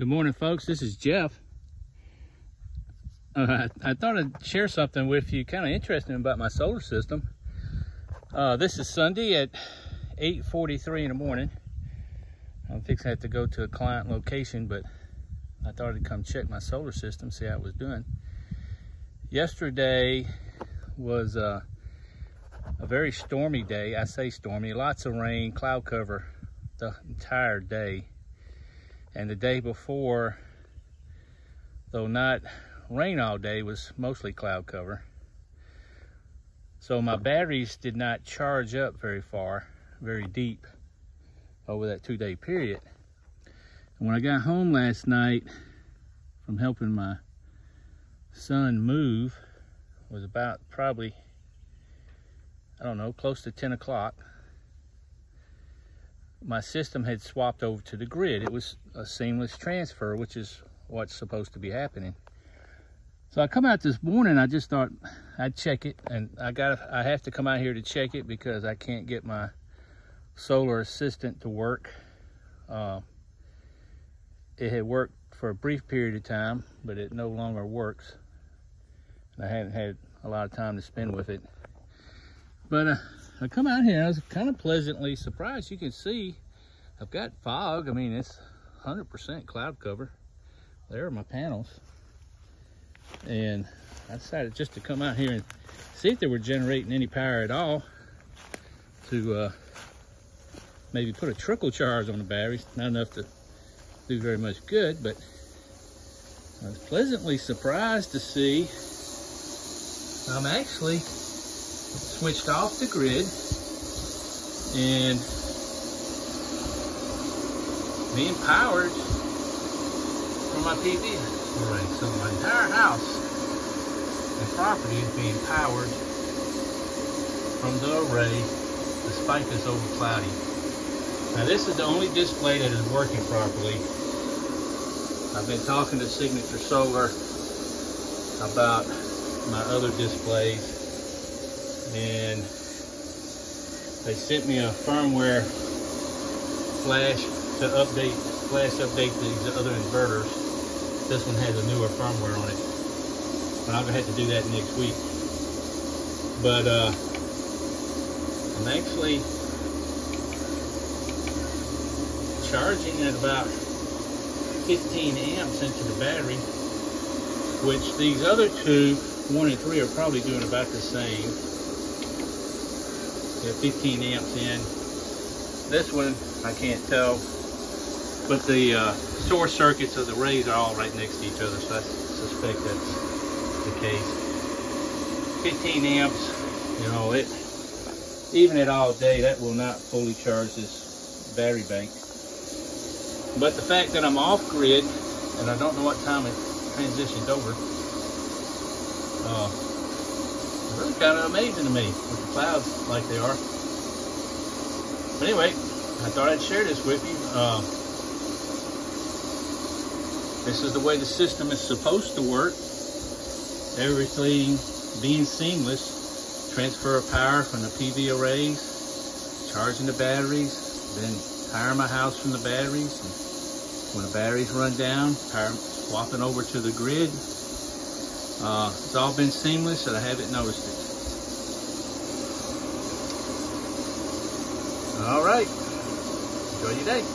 Good morning, folks. This is Jeff. Uh, I, I, thought I'd share something with you kind of interesting about my solar system. Uh, this is Sunday at 8.43 in the morning. I'm fixing to have to go to a client location, but I thought I'd come check my solar system, see how it was doing. Yesterday was uh, a very stormy day. I say stormy, lots of rain, cloud cover the entire day and the day before, though not rain all day, was mostly cloud cover. So my batteries did not charge up very far, very deep over that two day period. And when I got home last night from helping my son move, was about probably, I don't know, close to 10 o'clock my system had swapped over to the grid. It was a seamless transfer, which is what's supposed to be happening. So I come out this morning, I just thought I'd check it and I got I have to come out here to check it because I can't get my solar assistant to work. Uh, it had worked for a brief period of time, but it no longer works. And I haven't had a lot of time to spend with it. But uh, I come out here, I was kind of pleasantly surprised. You can see I've got fog. I mean, it's 100% cloud cover. There are my panels. And I decided just to come out here and see if they were generating any power at all to uh, maybe put a trickle charge on the batteries. Not enough to do very much good, but I was pleasantly surprised to see I'm actually switched off the grid and being powered from my PV array. So my entire house and property is being powered from the array despite this over cloudy. Now this is the only display that is working properly. I've been talking to Signature Solar about my other displays and they sent me a firmware flash to update, flash update these other inverters. This one has a newer firmware on it. But I'm gonna have to do that next week. But uh, I'm actually charging at about 15 amps into the battery, which these other two, one and three, are probably doing about the same. 15 amps in. This one, I can't tell, but the uh, source circuits of the rays are all right next to each other, so I suspect that's the case. 15 amps, you know, it even at all day, that will not fully charge this battery bank. But the fact that I'm off grid, and I don't know what time it transitioned over, uh, really kind of amazing to me with the clouds like they are. But anyway, I thought I'd share this with you. Uh, this is the way the system is supposed to work. Everything being seamless. Transfer of power from the PV arrays, charging the batteries, then power my house from the batteries. When the batteries run down, power, swapping over to the grid, uh, it's all been seamless and I haven't noticed it. All right. Enjoy your day.